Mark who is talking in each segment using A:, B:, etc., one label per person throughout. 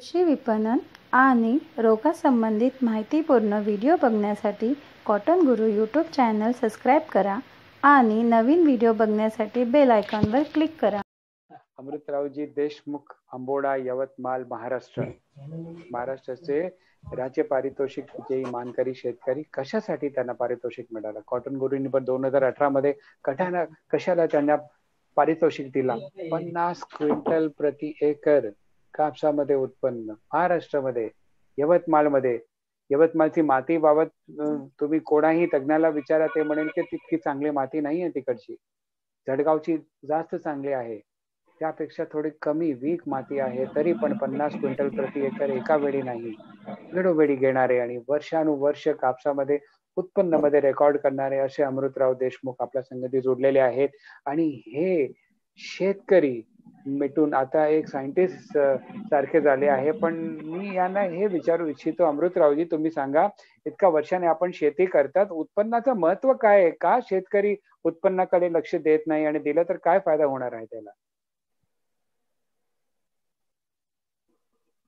A: कृषी विपणन आणि रोगासंबंधित माहितीपूर्ण व्हिडिओ बघण्यासाठी कॉटन गुरु यूट्यूब चॅनल सबस्क्राईब करा आणि नवीन व्हिडिओ बघण्यासाठी बेल आयकॉनवर क्लिक करा.
B: अमृतरावजी देशमुख आंबोडा यवतमाळ महाराष्ट्र. महाराष्ट्राचे राज्य पारितोषिक विजयी मानकरी शेतकरी कशासाठी त्यांना पारितोषिक मिळालं? कॉटन गुरुंनी पण दोन हजार अठरा मध्ये कठाना कशाला त्यांना पारितोषिक दिला? पन्नास क्विंटल प्रति एकर. कापसामध्ये उत्पन्न महाराष्ट्रामध्ये यवतमाळमध्ये. यवतमाळची माती बाबत तुम्ही कोणाही तज्ञाला विचारा ते म्हणेल की तितकी चांगली माती नाही आहे तिकडची. जळगावची जास्त चांगली आहे. त्यापेक्षा थोडी कमी वीक माती आहे तरी पण पन्नास क्विंटल प्रति एकर एका वेळी नाही. वेळोवेळी घेणारे आणि वर्षानुवर्ष कापसामध्ये उत्पन्नामध्ये रेकॉर्ड करणारे असे अमृतराव देशमुख आपल्या संगती जोडलेले आहेत. आणि हे शेतकरी मिटून. आता एक सायंटिस्ट सारखे झाले आहे. पण मी यांना हे विचारू इच्छितो. अमृतरावजी तुम्ही सांगा इतका वर्षाने आपण शेती करतात. उत्पन्नाचं महत्त्व काय आहे? का शेतकरी उत्पन्नाकडे लक्ष देत नाही आणि दिलं तर काय फायदा होणार आहे त्याला?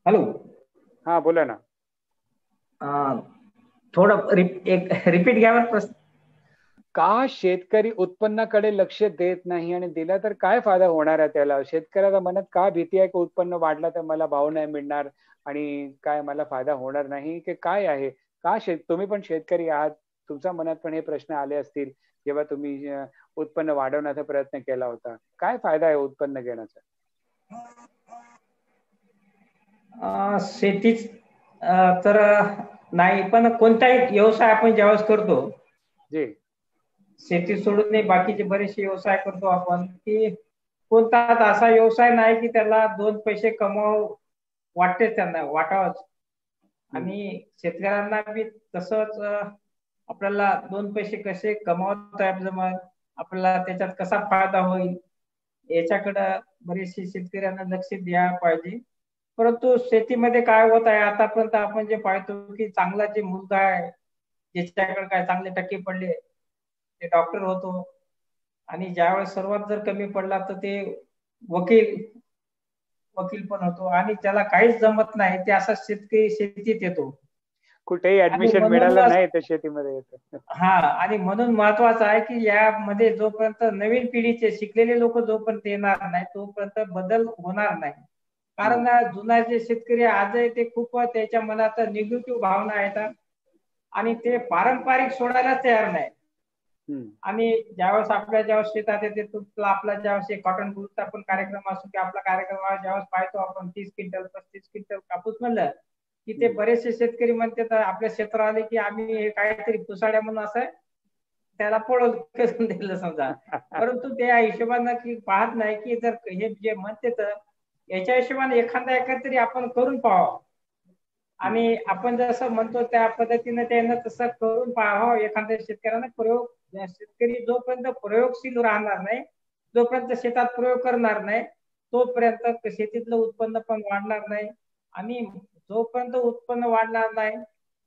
C: हॅलो?
B: हा बोला ना.
C: थोडं एक रिपीट घ्यावर प्रश्न.
B: का शेतकरी उत्पन्नाकडे लक्ष देत नाही आणि दिला तर काय फायदा होणार आहे त्याला? शेतकऱ्याला मनात का भीती आहे की उत्पन्न वाढला तर मला भाव नाही मिळणार आणि काय मला फायदा होणार नाही? की काय आहे? का शेत तुम्ही पण शेतकरी आहात. तुमच्या मनात पण हे प्रश्न आले असतील जेव्हा तुम्ही उत्पन्न वाढवण्याचा प्रयत्न केला होता. काय फायदा आहे उत्पन्न घेण्याचा?
C: शेतीच तर नाही पण कोणताही व्यवसाय आपण ज्यावेळेस करतो
B: जी.
C: शेती सोडून बाकीचे बरेचसे व्यवसाय करतो आपण. की कोणता असा व्यवसाय नाही की त्याला दोन पैसे कमाव वाटतेच त्यांना वाटावंच. आणि शेतकऱ्यांना बी तसंच आपल्याला दोन पैसे कसे कमावता आपल्याला त्याच्यात कसा फायदा होईल याच्याकडं बरेचसे शेतकऱ्यांना लक्ष द्यायला पाहिजे. परंतु शेतीमध्ये काय होत आहे आतापर्यंत आपण जे पाहतो की चांगला जे मुलगा आहे ज्याच्याकडे काय चांगले टक्के पडले ते डॉक्टर होतो. आणि ज्यावेळेस सर्वात जर कमी पडला तर ते वकील वकील पण होतो. आणि ज्याला काहीच जमत नाही ते असा शेतकरी शेतीत येतो.
B: कुठेही ऍडमिशन मिळालं नाही तर शेतीमध्ये येतो.
C: हा आणि म्हणून महत्वाचं आहे की यामध्ये जोपर्यंत नवीन पिढीचे शिकलेले लोक जोपर्यंत येणार नाही तोपर्यंत बदल होणार नाही. कारण जुना जे शेतकरी आजही ते खूप त्याच्या मनात निगेटिव्ह भावना आहेत आणि ते पारंपरिक सोडायला तयार नाही. आणि ज्यावेळेस आपल्या ज्यावेळेस शेतात येते तुला आपला ज्यावेळेस कॉटन ग्रुपचा पण कार्यक्रम असतो की आपला कार्यक्रम ज्यावेळेस पाहतो आपण तीस क्विंटल पस्तीस क्विंटल कापूस म्हणलं की ते बरेचसे शेतकरी म्हणतात आपल्या क्षेत्रात आले की आम्ही हे काहीतरी पुसाड्या म्हणून असं त्याला पळवून दिलं समजा. परंतु त्या हिशोबानं की पाहत नाही की जर हे जे म्हणते तर याच्या हिशोबाने एखादा एखाद तरी आपण करून पाहावं. आणि आपण जसं म्हणतो त्या पद्धतीने त्यांना तसं करून पाहावं. एखाद्या शेतकऱ्यांना प्रयोग शेतकरी जोपर्यंत प्रयोगशील राहणार नाही जोपर्यंत शेतात प्रयोग करणार नाही तोपर्यंत शेतीतलं उत्पन्न पण वाढणार नाही. आणि जोपर्यंत उत्पन्न वाढणार नाही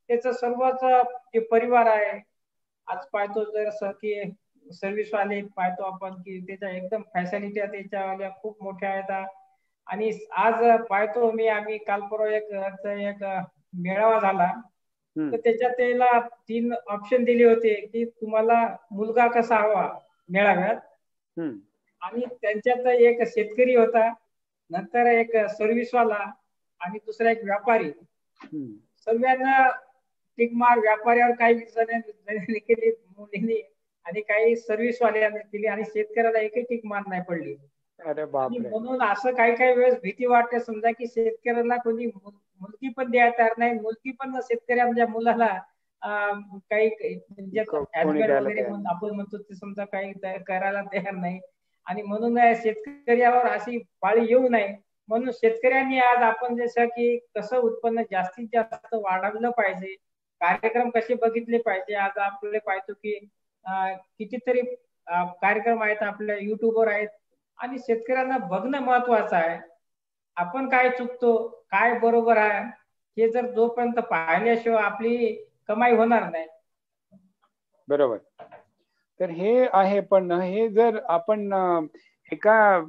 C: त्याचं सर्वच जे परिवार आहे आज पाहतो जर की सर्व्हिसवाले पाहतो आपण की त्याच्या एकदम फॅसिलिटी त्याच्या खूप मोठ्या आहेत. आणि आज पाहतो मी आम्ही काल परवा एक एक मेळावा झाला. तर त्याच्यात त्याला तीन ऑप्शन दिले होते की तुम्हाला मुलगा कसा हवा मेळाव्यात. आणि त्यांच्यात एक शेतकरी होता नंतर एक सर्व्हिसवाला आणि दुसरा एक व्यापारी. सर्वांना टिकमार व्यापाऱ्यावर काही केली मुलींनी आणि काही सर्व्हिसवाल्यांनी केली आणि शेतकऱ्याला एकही टिकमार नाही पडली.
B: अरे
C: म्हणून असं काही काही वेळेस भीती वाटते. समजा की शेतकऱ्याला कोणी मुलगी पण द्यायला तयार नाही. मुलगी पण शेतकऱ्या मुलाला काही वगैरे आपण म्हणतो ते समजा काही करायला तयार नाही. आणि म्हणून शेतकऱ्यावर अशी पाळी येऊ नये. म्हणून शेतकऱ्यांनी आज आपण जसं की कसं उत्पन्न जास्तीत जास्त वाढवलं पाहिजे. कार्यक्रम कसे बघितले पाहिजे. आज आपले पाहतो की कितीतरी कार्यक्रम आहेत आपल्या युट्यूबवर आहेत. आणि शेतकऱ्यांना बघणं महत्वाचं आहे. आपण काय चुकतो काय बरोबर आहे हे जर जोपर्यंत पाहिल्याशिवाय आपली कमाई होणार नाही.
B: बरोबर. तर हे आहे पण हे जर आपण एका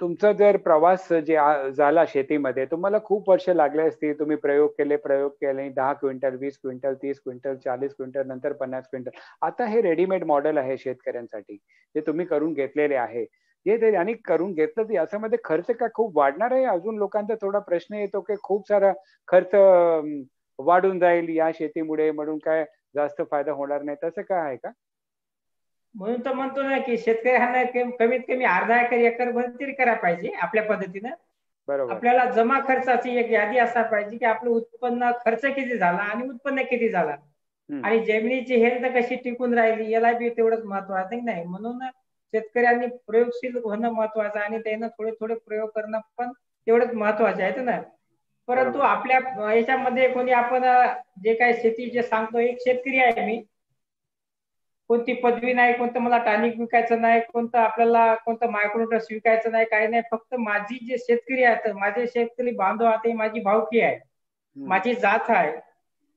B: तुमचा जर प्रवास जे झाला शेतीमध्ये तुम्हाला खूप वर्ष लागले असतील तुम्ही प्रयोग केले प्रयोग केले दहा क्विंटल वीस क्विंटल तीस क्विंटल चाळीस क्विंटल नंतर पन्नास क्विंटल. आता हे रेडीमेड मॉडेल आहे शेतकऱ्यांसाठी जे तुम्ही करून घेतलेले आहे. ते आणि करून घेतलं तर याच्यामध्ये खर्च का खूप वाढणार आहे? अजून लोकांचा थोडा प्रश्न येतो की खूप सारा खर्च वाढून जाईल या शेतीमुळे म्हणून काय जास्त फायदा होणार नाही? तसं काय आहे का?
C: म्हणून तर म्हणतो ना की शेतकऱ्यांना कमीत कमी अर्धा एकर एकर भर तरी करायला पाहिजे आपल्या पद्धतीनं.
B: बरोबर.
C: आपल्याला जमा खर्चाची एक यादी असायला पाहिजे की आपलं उत्पन्न खर्च किती झाला आणि उत्पन्न किती झाला. आणि जमिनीची हेल्थ कशी टिकून राहिली याला बी तेवढंच महत्वाचं नाही म्हणून शेतकऱ्यांनी प्रयोगशील होणं महत्वाचं आणि त्यानं थोडे थोडे प्रयोग करणं पण तेवढंच महत्त्वाचे आहेत ना. परंतु आपल्या याच्यामध्ये कोणी आपण जे काही शेती जे सांगतो एक शेतकरी आहे मी. कोणती पदवी नाही कोणतं मला टॉनिक विकायचं नाही कोणतं आपल्याला कोणतं मायक्रोड्रस विकायचं नाही काही नाही. फक्त माझी जे शेतकरी आहेत माझे शेतकरी बांधव आहेत माझी भावकी आहे. माझी जात आहे.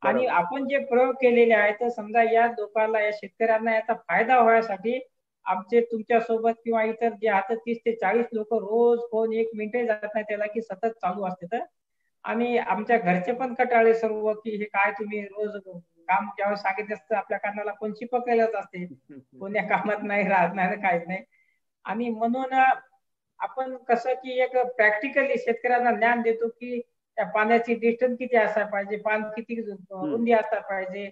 C: आणि आपण जे प्रयोग केलेले आहेत तर समजा या लोकांना या शेतकऱ्यांना याचा फायदा होण्यासाठी आमचे तुमच्यासोबत किंवा इतर जे आता तीस ते चाळीस लोक रोज फोन एक मिनिट जात नाही त्याला की सतत चालू असते तर. आणि आमच्या घरचे पण कटाळे सर्व की हे काय तुम्ही रोज काम ज्यावेळेस सांगितलं असतं आपल्या कानाला कोण चिपकलेलंच असते. कोण्या कामात नाही राहत नाही काहीच नाही. आणि म्हणून आपण कसं की एक प्रॅक्टिकली शेतकऱ्यांना ज्ञान देतो की त्या पाण्याची डिस्टन्स किती असायला पाहिजे पान किती रुंदी असता पाहिजे.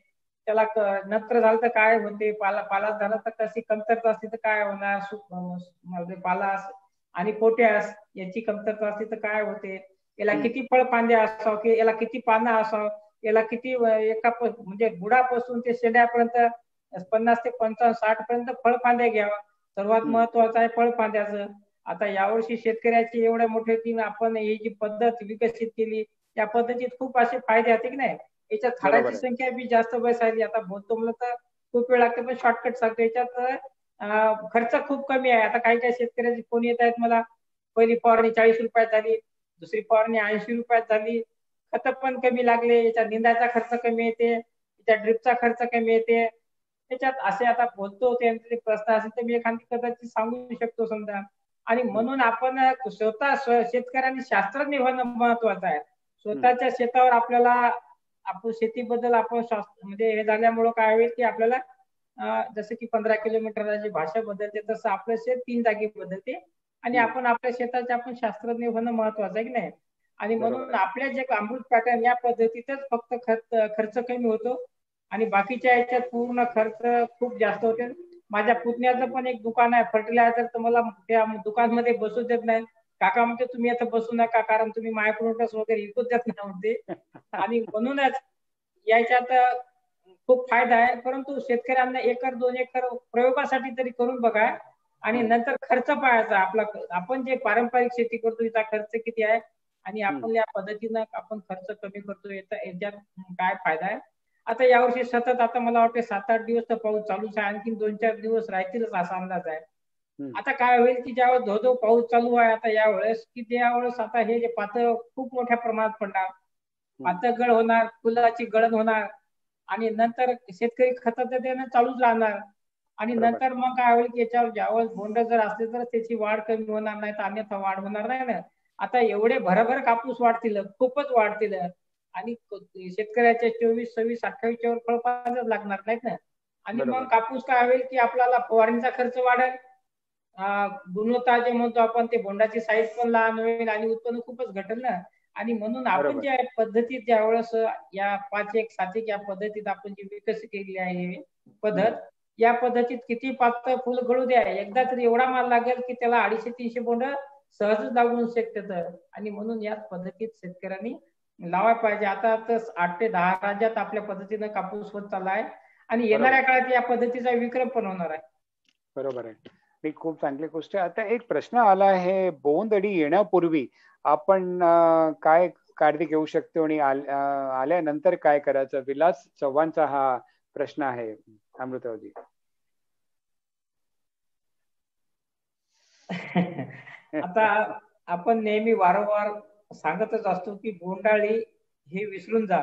C: त्याला नत्र झालं तर काय होते? पाला पाला झाला तर कशी कमतरता असते तर काय होणार? पालास आणि पोट्यास याची कमतरता असते तर काय होते? याला किती फळ फांदे असावं? की याला किती पानं असावं? याला किती एका म्हणजे बुडापासून ते शेड्यापर्यंत पन्नास ते पंचावन्न साठ पर्यंत फळफांद्या घ्यावा. सर्वात महत्वाचं आहे फळफांद्याचं आता यावर्षी शेतकऱ्याची एवढ्या मोठे तीन आपण ही जी पद्धत विकसित केली त्या पद्धतीत खूप असे फायदे आहेत की नाही? याच्यात झाडाची संख्या बी जास्त बसायली. आता बोलतो म्हणलं तर खूप वेळ लागते पण शॉर्टकट सांगतो याच्यात खर्च खूप कमी आहे. आता काही काही शेतकऱ्याचे फोन येत आहेत मला. पहिली फवारणी चाळीस रुपयात झाली दुसरी फवारणी ऐंशी रुपयात झाली. खत पण कमी लागले याच्या निंदाचा खर्च कमी येते याच्या ड्रिपचा खर्च कमी येते. त्याच्यात असे आता बोलतो त्यांचे प्रश्न असेल तर मी एखादी कदाचित सांगू शकतो समजा. आणि म्हणून आपण स्वतः शेतकऱ्यांनी शास्त्रज्ञ होणं महत्वाचं आहे. स्वतःच्या शेतावर आपल्याला आपण शेतीबद्दल आपण म्हणजे हे झाल्यामुळं काय होईल की आपल्याला जसं की पंधरा किलोमीटरची भाषा बदलते तसं आपलं शेत तीन जागी बदलते. आणि आपण आपल्या शेताचे आपण शास्त्रज्ञ होणं महत्वाचं आहे की नाही? आणि म्हणून आपल्या जे अमृत पॅटर्न या पद्धतीतच फक्त खर्च खर्च कमी होतो. आणि बाकीच्या याच्यात पूर्ण खर्च खूप जास्त होते. माझ्या पुतण्याचं पण एक दुकान आहे फर्टिलायझर तर मला त्या दुकानमध्ये बसू देत नाही. काका म्हणते तुम्ही आता बसू नका कारण तुम्ही मायक्रोटस वगैरे विकत देत नाही म्हणते. आणि म्हणूनच याच्यात खूप फायदा आहे परंतु शेतकऱ्यांना एकर दोन एकर प्रयोगासाठी तरी करून बघा. आणि नंतर खर्च पाहायचा आपला आपण जे पारंपरिक शेती करतो याचा खर्च किती आहे? आणि आपण या पद्धतीनं आपण खर्च कमी करतो याच्यात काय फायदा आहे? आता यावर्षी सतत आता मला वाटतं सात आठ दिवस तर पाऊस चालूच आहे आणखी दोन चार दिवस राहतीलच असा अंदाज आहे. आता काय होईल की ज्यावेळेस धो धो पाऊस चालू आहे आता यावेळेस की त्यावेळेस आता हे जे पातळ खूप मोठ्या प्रमाणात पडणार. पातळ गळ होणार फुलाची गळण होणार आणि नंतर शेतकरी खतात देणं चालूच राहणार. आणि नंतर मग काय होईल की याच्यावर ज्यावेळेस बोंड जर असले तर त्याची वाढ कमी होणार नाही तर अन्यथा वाढ होणार नाही ना. आता एवढे भरभर कापूस वाढतील खूपच वाढतील आणि शेतकऱ्याच्या चोवीस सव्वीस अठ्ठावीसच्या वर फळपाच लागणार नाहीत ना. आणि मग कापूस काय होईल की आपल्याला फवारणीचा खर्च वाढेल. गुणवत्ता जे म्हणतो आपण ते बोंडाची साईज पण लहान होईल आणि उत्पन्न खूपच घटेल ना. आणि म्हणून आपण ज्या पद्धतीत ज्या वेळेस या पाच एक सात एक या पद्धतीत आपण जी विकसित केलेली आहे पद्धत या पद्धतीत किती पातळ फुल गळू द्या. एकदा तरी एवढा माल लागेल की त्याला अडीचशे तीनशे बोंड सहजच लागून शकतात आणि म्हणून याच पद्धतीत शेतकऱ्यांनी लावायला पाहिजे. आता तर आठ ते दहा राज्यात आपल्या पद्धतीनं कापूस होत चालला आहे. आणि येणाऱ्या काळात या पद्धतीचा विक्रम पण होणार आहे.
B: बरोबर आहे. ही खूप चांगली गोष्ट. आहे आता एक प्रश्न आला आहे बोंदडी येण्यापूर्वी आपण काय काळजी घेऊ शकतो आणि आल्यानंतर काय करायचं? विलास चव्हाणचा हा प्रश्न आहे अमृतावजी.
C: आता आपण नेहमी वारंवार सांगतच असतो की बोंडाळी हे विसरून जा.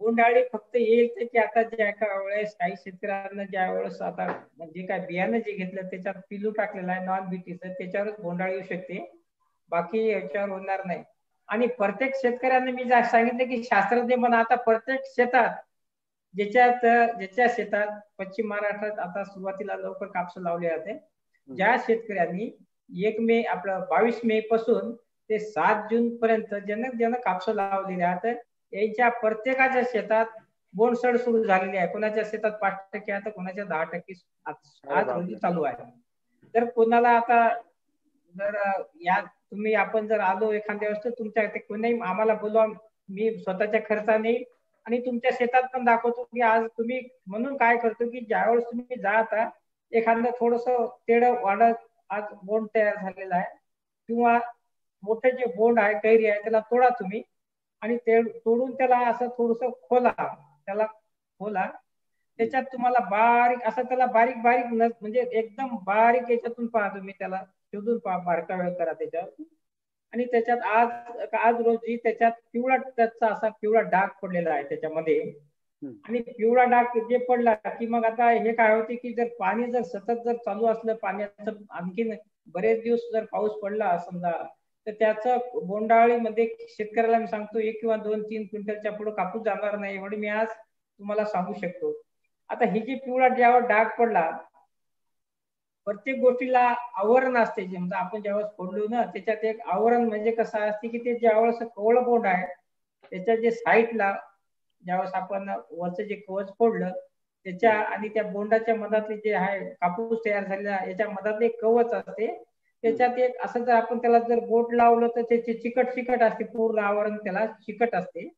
C: बोंडाळी फक्त येईल की आता ज्या वेळेस काही शेतकऱ्यांना ज्या वेळेस आता म्हणजे काय बियाणं जे घेतलं त्याच्यात पिलू टाकलेलं आहे नॉन बीटीचं त्याच्यावरच बोंडाळी येऊ शकते. बाकी याच्यावर होणार नाही. आणि प्रत्येक शेतकऱ्यांना मी सांगितलं की शास्त्रज्ञ पण आता प्रत्येक शेतात ज्याच्यात ज्याच्या शेतात पश्चिम महाराष्ट्रात आता सुरुवातीला लवकर कापस लावले जाते. ज्या शेतकऱ्यांनी एक मे आपलं बावीस मे पासून ते सात जून पर्यंत ज्यांना ज्यांना कापस लावलेले आहेत यांच्या प्रत्येकाच्या शेतात बोंडसड सुरू झालेली आहे. कोणाच्या शेतात पाच टक्के आहे तर कोणाच्या दहा टक्के आज रोजी चालू आहे. तर कोणाला आता जर या तुम्ही आपण जर आलो एखाद्या वेळेस तुमच्या कोणी आम्हाला बोलवा. मी स्वतःच्या खर्चाने आणि तुमच्या शेतात पण दाखवतो की आज तुम्ही म्हणून काय करतो की ज्यावेळेस तुम्ही जाता एखादं थोडस तेड वाढत आज बोंड तयार झालेला आहे. किंवा मोठे जे बोंड आहे कैरी आहे त्याला तोडा तुम्ही. आणि ते तोडून त्याला असं थोडस खोला त्याला खोला. त्याच्यात तुम्हाला बारीक असं त्याला बारीक बारीक म्हणजे एकदम बारीक याच्यातून पहा तुम्ही त्याला शोधून पहा बारका वेळ करा त्याच्यावर. आणि त्याच्यात आज आज रोजी त्याच्यात पिवळा टचचा असा पिवळा डाग पडलेला आहे त्याच्यामध्ये. आणि पिवळा डाग जे पडला की मग आता हे काय होते की जर पाणी जर सतत जर चालू असलं पाण्याचं आणखीन बरेच दिवस जर पाऊस पडला समजा तर त्याचं बोंडाळीमध्ये शेतकऱ्याला मी सांगतो एक किंवा दोन तीन क्विंटलच्या पुढे कापूस जाणार नाही म्हणून मी आज तुम्हाला सांगू शकतो. आता ही जी पिवळा ज्यावर डाग पडला प्रत्येक गोष्टीला आवरण असते. जे म्हणजे आपण ज्यावेळेस फोडलो ना त्याच्यात एक आवरण म्हणजे कसं असते की ते ज्यावेळेस कवळ बोंड आहे त्याच्या जे साईडला ज्यावेळेस आपण वरचं जे कवच फोडलं त्याच्या आणि त्या बोंडाच्या मधातले जे आहे कापूस तयार झालेला याच्या मधातले कवच असते. त्याच्यात एक असं जर आपण त्याला जर बोट लावलं तर त्याचे चिकट चिकट असते पूर्ण आवरण त्याला चिकट असते.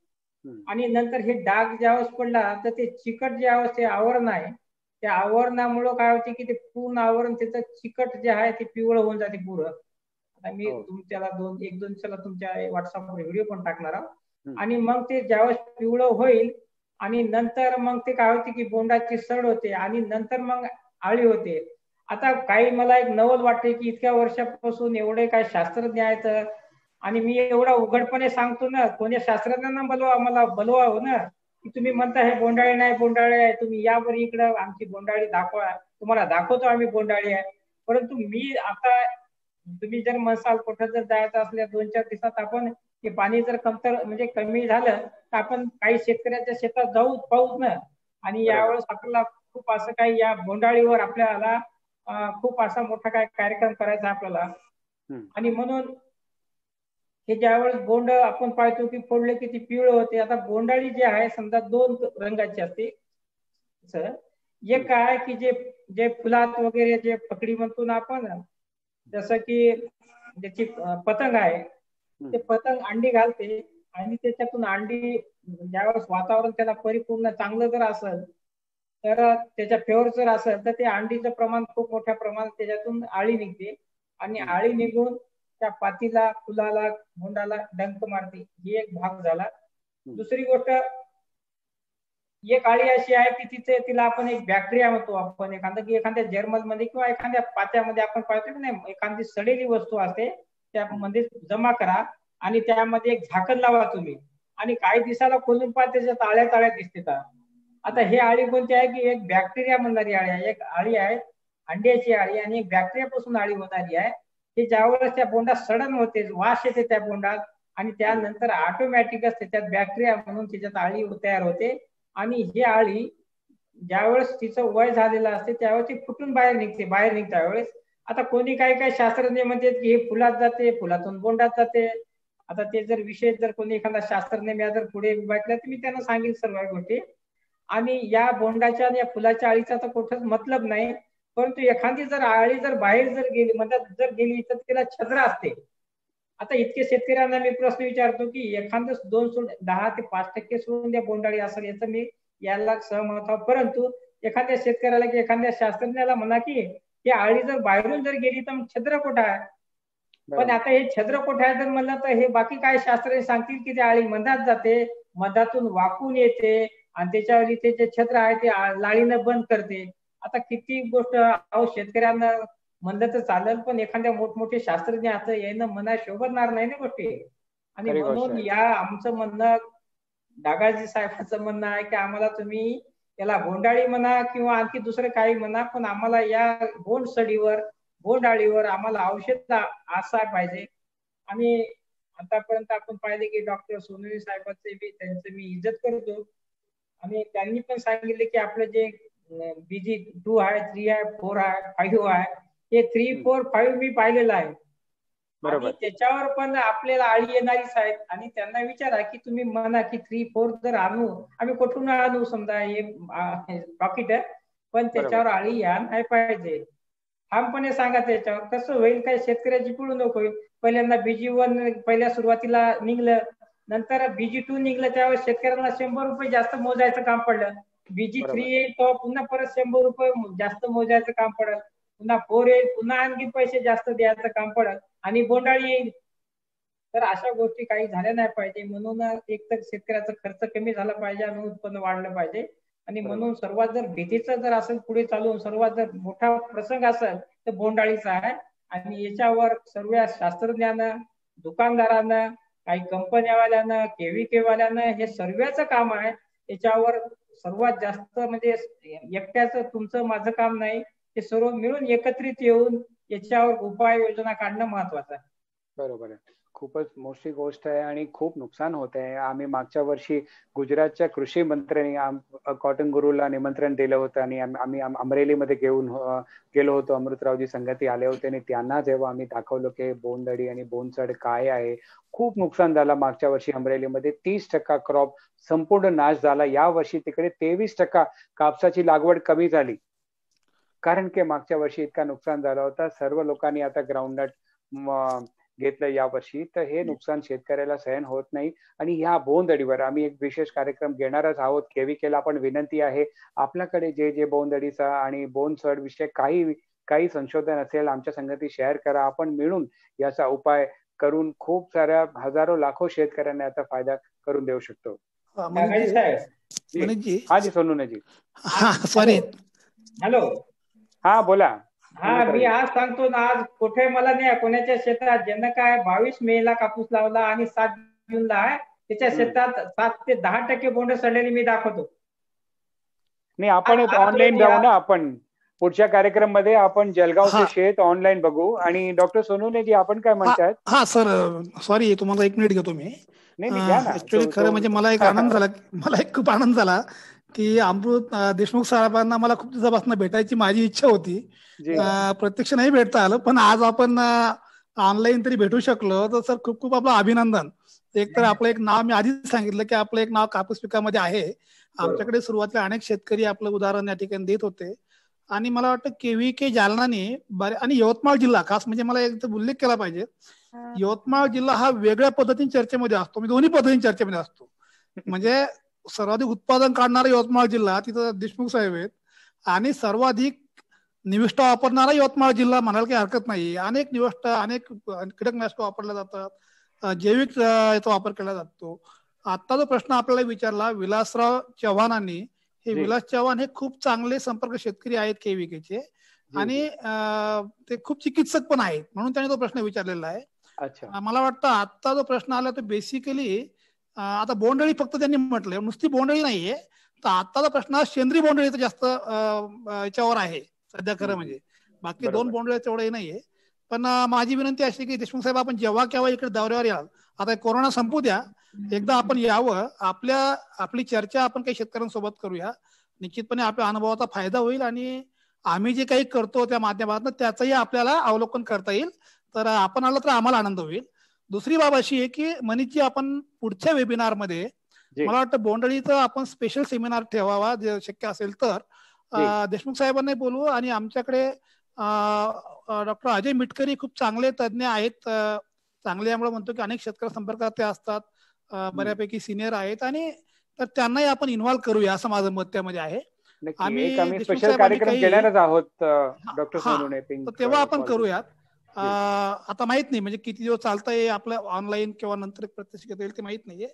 C: आणि नंतर हे डाग ज्यावेळेस पडला तर ते चिकट जे ते आवरण आहे. त्या आवरणामुळं काय होते की ते पूर्ण आवरण त्याचं चिकट जे आहे ते पिवळ होऊन जाते पुरं. आता मी तुमच्याला दोन एक दोन दिवसाला तुमच्या व्हॉट्सअपवर व्हिडिओ पण टाकणार आहोत आणि मग ते ज्यावेळेस पिवळं होईल आणि नंतर मग ते काय होते की बोंडाची सड होते आणि नंतर मग आळी होते. आता काही मला एक नवल वाटते की इतक्या वर्षापासून एवढे काय शास्त्रज्ञ आहेत आणि मी एवढा उघडपणे सांगतो ना कोणी शास्त्रज्ञांना बोलवा मला बोलवा हो ना. की तुम्ही म्हणता हे बोंडाळी नाही बोंडाळी आहे. तुम्ही यावर इकडं आमची बोंडाळी दाखवा. तुम्हाला दाखवतो आम्ही बोंडाळी आहे. परंतु मी आता तुम्ही जर मसाल कुठं जर जायचं असल्या दोन चार दिवसात आपण ते पाणी जर कमतर म्हणजे कमी झालं तर आपण काही शेतकऱ्याच्या शेतात जाऊ पाहूच ना. आणि यावेळेस आपल्याला खूप असं काही या बोंडाळीवर आपल्याला खूप असा मोठा काय कार्यक्रम करायचा आपल्याला. आणि म्हणून हे ज्यावेळेस बोंड आपण पाहतो की फोडले की ती पिवळ होते. आता बोंडाळी जे आहे समजा दोन रंगाची असते. एक काय की जे जे फुलात वगैरे जे पकडी म्हणतो ना आपण जसं की ज्याची पतंग आहे ते पतंग अंडी घालते आणि त्याच्यातून अंडी ज्यावेळेस वातावरण त्याला परिपूर्ण चांगलं जर असेल तर त्याच्या फेवर जर असेल तर ते अंडीचं प्रमाण खूप मोठ्या प्रमाणात त्याच्यातून आळी निघते. आणि आळी निघून त्या पातीला फुलाला मुंडाला डंक मारते. ही एक भाग झाला. दुसरी गोष्ट एक आळी अशी आहे की तिथे तिला आपण एक बॅक्टेरिया म्हणतो आपण. एखादा की एखाद्या जर्मलमध्ये किंवा एखाद्या पात्यामध्ये आपण पाहतो की नाही एखादी सडेली वस्तू असते त्यामध्ये जमा करा आणि त्यामध्ये एक झाकण लावा तुम्ही. आणि काही दिवसाला खोलून पहा त्याच्या ताळ्या ताळ्या दिसते आता हे आळी कोणती आहे की एक बॅक्टेरिया म्हणणारी आळी आहे? एक आळी आहे अंड्याची आळी आणि एक बॅक्टेरिया पासून आळी होणारी आहे. की ज्यावेळेस त्या बोंडात सडन होते वास येते त्या बोंडात आणि त्यानंतर ऑटोमॅटिकच त्याच्यात बॅक्टेरिया म्हणून त्याच्यात आळी तयार होते. आणि ही आळी ज्यावेळेस तिचं वय झालेलं असते त्यावेळेस ती फुटून बाहेर निघते बाहेर निघत्या वेळेस आता कोणी काही काही शास्त्रज्ञ म्हणतात की हे फुलात जाते फुलातून बोंडात जाते. आता ते जर विषय जर कोणी एखादा शास्त्रज्ञ मी जर पुढे बघितलं तर मी त्यांना सांगेल सर्व गोष्टी. आणि या बोंडाच्या आणि या फुलाच्या आळीचा तर कुठंच मतलब नाही. परंतु एखादी जर आळी जर बाहेर जर गेली म्हणजे जर गेली तर तिला छद्र असते. आता इतके शेतकऱ्यांना मी प्रश्न विचारतो की एखादं दोन सोड दहा ते पाच टक्के सोडून द्या बोंडाळी असेल याचं मी याला सहमत परंतु एखाद्या शेतकऱ्याला की एखाद्या शास्त्रज्ञाला म्हणा की ही आळी जर बाहेरून जर गेली तर छद्र कुठं आहे? पण आता हे छद्र कुठे आहे जर म्हणलं तर हे बाकी काय शास्त्रज्ञ सांगतील की ते आळी मधात जाते मधातून वाकून येते आणि त्याच्यावर इथे जे छत्र आहे ते लाळीनं बंद करते. आता किती गोष्ट अहो शेतकऱ्यांना म्हणलं तर चालेल पण एखाद्या मोठमोठे शास्त्रज्ञ असं येणं मना शोभणार नाही ना गोष्टी. आणि म्हणून या आमचं म्हणणं डागाजी साहेबांचं म्हणणं आहे की आम्हाला तुम्ही याला बोंडाळी म्हणा किंवा आणखी दुसरं काही म्हणा पण आम्हाला या बोंड सडीवर बोंडाळीवर आम्हाला औषध असा पाहिजे. आणि आतापर्यंत आपण पाहिले की डॉक्टर सोनेरी साहेबांचे मी त्यांचे मी इज्जत करतो. आणि त्यांनी पण सांगितले की आपलं जे बीजी टू आहे थ्री आहे फोर आहे फाईव्ह आहे हे थ्री फोर फाईव्ह मी पाहिलेलं आहे. आणि त्याच्यावर पण आपल्याला आळी येणारीच आहेत. आणि त्यांना विचारा की तुम्ही म्हणा की थ्री फोर जर आणू आम्ही कुठून आणू? समजा हे पॉकेट आहे. पण त्याच्यावर आळी या नाही पाहिजे. ठामपणे सांगा त्याच्यावर. कसं होईल? काय शेतकऱ्याची पिळू नको होईल. पहिल्यांदा बीजी वन पहिल्या सुरुवातीला निघलं. नंतर बीजी टू निघलं त्यावेळेस शेतकऱ्यांना शंभर रुपये जास्त मोजायचं काम पडलं. बीजी थ्री येईल तेव्हा पुन्हा परत शंभर रुपये जास्त मोजायचं काम पडलं. पुन्हा फोर येईल पुन्हा आणखी पैसे जास्त द्यायचं काम पडत आणि बोंडाळी येईल. तर अशा गोष्टी काही झाल्या नाही पाहिजे. म्हणून एक तर शेतकऱ्याचा खर्च कमी झाला पाहिजे आणि उत्पन्न वाढलं पाहिजे. आणि म्हणून सर्वात जर भीतीचं जर असेल पुढे चालून सर्वात जर मोठा प्रसंग असेल तर बोंडाळीचा आहे. आणि याच्यावर सर्व शास्त्रज्ञानं दुकानदारांना काही कंपन्यावाल्यानं केव्हीके वाल्यानं हे सर्वच काम आहे. याच्यावर सर्वात जास्त म्हणजे एकट्याचं तुमचं माझं काम नाही. हे सर्व मिळून एकत्रित येऊन याच्यावर उपाय योजना काढणं महत्वाचं आहे.
B: बरोबर आहे. खूपच मोठी गोष्ट आहे आणि खूप नुकसान होत आहे. आम्ही मागच्या वर्षी गुजरातच्या कृषी मंत्र्यांनी कॉटन गुरुला निमंत्रण दिलं होतं आणि आम्ही अमरेलीमध्ये घेऊन गेलो होतो. अमृतरावजी संगती आले होते आणि त्यांना जेव्हा आम्ही दाखवलं की बोंदडी आणि बोनचड काय आहे खूप नुकसान झालं मागच्या वर्षी अमरेलीमध्ये. तीस टक्का क्रॉप संपूर्ण नाश झाला. या वर्षी तिकडे तेवीस टक्का कापसाची लागवड कमी झाली. कारण की मागच्या वर्षी इतका नुकसान झाला होता. सर्व लोकांनी आता ग्राउंडनट घेतलं या वर्षी तर हे नुकसान शेतकऱ्याला सहन होत नाही. आणि ह्या बोंदडीवर आम्ही एक विशेष कार्यक्रम घेणारच आहोत. केला पण विनंती आहे. आपल्याकडे जे जे बोंदडीचा आणि बोनसड विषय काही काही संशोधन असेल आमच्या संगती शेअर करा. आपण मिळून याचा उपाय करून खूप साऱ्या हजारो लाखो शेतकऱ्यांना याचा फायदा करून देऊ शकतो. हा जी. सोनूनजी.
D: Sorry
C: hello.
B: हा बोला.
C: हा मी आज सांगतो ना आज कुठे मला नाही कोणाच्या शेतात ज्यांना काय बावीस मे ला कापूस लावला आणि सात जूनला आहे त्याच्या शेतात सात ते दहा टक्के बोंड सडलेली मी दाखवतो.
B: नाही आपण ऑनलाईन जाऊ ना आपण. पुढच्या कार्यक्रममध्ये आपण जलगावचे शेत ऑनलाईन बघू. आणि डॉक्टर सोनूने जी आपण काय म्हणतात
D: हा सर सॉरी तुम्हाला एक मिनिट घेतो मी. ऍक्च्युली खरं म्हणजे मला एक आनंद झाला. मला एक खूप आनंद झाला. की अमृत देशमुख साहेबांना मला खूप दिवसापासून भेटायची माझी इच्छा होती. प्रत्यक्ष नाही भेटता आलं पण आज आपण ऑनलाईन तरी भेटू शकलो. तर सर खूप खूप आपलं अभिनंदन. एक तर आपलं एक नाव मी आधीच सांगितलं की आपलं एक नाव कापूस पिकामध्ये आहे. आमच्याकडे सुरुवातीला अनेक शेतकरी आपलं उदाहरण या ठिकाणी देत होते. आणि मला वाटतं केव्ही के जालनाने बरे आणि यवतमाळ जिल्हा खास म्हणजे मला एक उल्लेख केला पाहिजे. यवतमाळ जिल्हा हा वेगळ्या पद्धतीने चर्चेमध्ये असतो. म्हणजे दोन्ही पद्धतीने चर्चेमध्ये असतो. म्हणजे सर्वाधिक उत्पादन काढणारा यवतमाळ जिल्हा तिथं देशमुख साहेब आहेत. आणि सर्वाधिक निविष्ठा वापरणारा यवतमाळ जिल्हा म्हणायला काही हरकत नाही. अनेक निविष्ठा अनेक कीटकनाशक वापरल्या जातात. जैविक याचा वापर केला जातो. आता जो प्रश्न आपल्याला विचारला विलासराव चव्हाणांनी हे विलास चव्हाण हे खूप चांगले संपर्क शेतकरी आहेत केविकेचे. आणि ते खूप चिकित्सक पण आहेत म्हणून त्यांनी तो प्रश्न विचारलेला आहे. मला वाटतं आता जो प्रश्न आला तो बेसिकली आता बोंडळी फक्त त्यांनी म्हटलंय. नुसती बोंडळी नाहीये. तर आताचा प्रश्न सेंद्रिय बोंडळीचा जास्त याच्यावर आहे. सध्या खरं म्हणजे. बाकी दोन बोंडळे तेवढे नाहीये. पण माझी विनंती अशी की देशमुख साहेब आपण जेव्हा केव्हा इकडे दौऱ्यावर याल आता कोरोना संपू द्या. एकदा आपण यावं. आपल्या आपली चर्चा आपण काही शेतकऱ्यांसोबत करूया. निश्चितपणे आपल्या अनुभवाचा फायदा होईल आणि आम्ही जे काही करतो त्या माध्यमातून त्याचंही आपल्याला अवलोकन करता येईल. तर आपण आलं तर आम्हाला आनंद होईल. दुसरी बाब अशी आहे की मनीची आपण पुढच्या वेबिनारमध्ये मला वाटतं बोंडळीचं आपण स्पेशल सेमिनार ठेवावा जे शक्य असेल तर. देशमुख साहेबांना बोलवू आणि आमच्याकडे डॉक्टर अजय मिटकरी खूप चांगले तज्ज्ञ आहेत. चांगले यामुळे म्हणतो की अनेक शेतकरी संपर्कात ते असतात बऱ्यापैकी सिनियर आहेत आणि तर त्यांनाही आपण इन्व्हॉल्व करूया असं माझं मत त्यामध्ये आहे.
B: आम्ही स्पेशल कार्यक्रम आहोत डॉक्टर
D: तेव्हा आपण करूयात. आता माहीत नाही म्हणजे किती दिवस चालतंय आपलं ऑनलाईन किंवा नंतर प्रत्यक्ष घेता येईल ते माहीत नाहीये.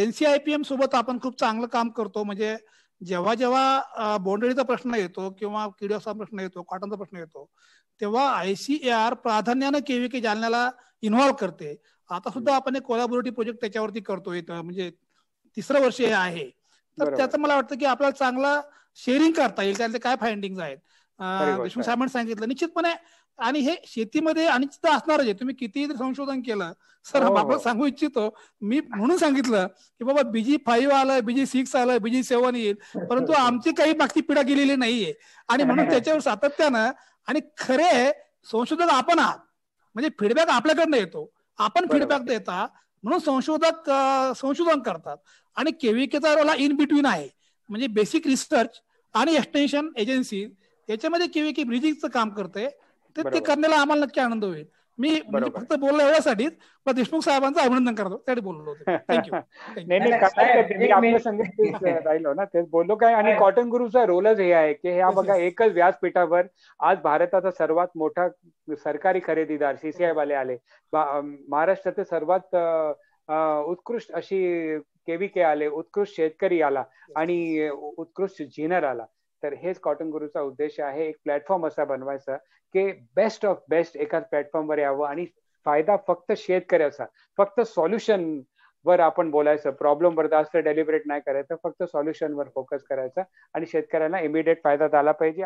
D: एनसीआयपीएम सोबत आपण खूप चांगलं काम करतो म्हणजे जेव्हा जेव्हा बोंडळीचा प्रश्न येतो किंवा किडोसा प्रश्न येतो कॉटनचा प्रश्न येतो तेव्हा आयसीएआर प्राधान्यानं केव्हीके जालन्याला इन्व्हॉल्व्ह करते. आता सुद्धा आपण एक कोलॅबोरेटिव्ह प्रोजेक्ट त्याच्यावरती करतोय म्हणजे तिसरं वर्ष हे आहे. तर त्याचं मला वाटतं की आपल्याला चांगला शेअरिंग करता येईल त्यातले काय फाइंडिंग आहेत? देशमुख साहेबांनी सांगितलं निश्चितपणे आणि हे शेतीमध्ये अनिश्चित असणारच आहे. तुम्ही कितीही संशोधन केलं सर
B: हो,
D: आपण सांगू इच्छितो मी म्हणून सांगितलं की बाबा बीजी फाईव्ह आलं बीजी सिक्स आलं बीजी सेव्हन येईल परंतु आमची काही मागची पिढा गेलेली नाहीये. आणि म्हणून त्याच्यावर सातत्यानं आणि खरे संशोधक आपण आहात. म्हणजे फीडबॅक आपल्याकडनं येतो. आपण फीडबॅक देता म्हणून संशोधक संशोधन करतात. आणि केव्हीकेचा रोल हा इन बिटवीन आहे. म्हणजे बेसिक रिसर्च आणि एक्सटेन्शन एजन्सी याच्यामध्ये केव्हीके ब्रिजिंगचं काम करते तर ते करण्याला आम्हाला नक्की आनंद होईल. मी म्हणजे फक्त बोललो एवढ्यासाठीच देशमुख साहेबांचं अभिनंदन करतो. त्यासाठी बोललो होतो.
B: संगीत राहिलो ना. तेच बोललो काय? आणि कॉटन गुरुचा रोलच हे आहे की ह्या बघा एकच व्यासपीठावर आज भारताचा सर्वात मोठा सरकारी खरेदीदार सीसीआय वाले आले. महाराष्ट्राचे सर्वात उत्कृष्ट अशी केव्हीके आले उत्कृष्ट शेतकरी आला आणि उत्कृष्ट जिनर आला. तर हेच कॉटन गुरुचा उद्देश आहे. एक प्लॅटफॉर्म असा बनवायचा की बेस्ट ऑफ बेस्ट एकाच प्लॅटफॉर्मवर यावं आणि फायदा फक्त शेतकऱ्याचा फक्त सॉल्युशन वर आपण बोलायचं. प्रॉब्लेम वर जास्त डेलिब्रेट नाही करायचं फक्त सॉल्युशनवर फोकस करायचा आणि शेतकऱ्यांना इमिडिएट फायदा झाला पाहिजे.